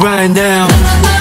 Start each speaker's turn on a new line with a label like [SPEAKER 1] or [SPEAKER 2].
[SPEAKER 1] right now.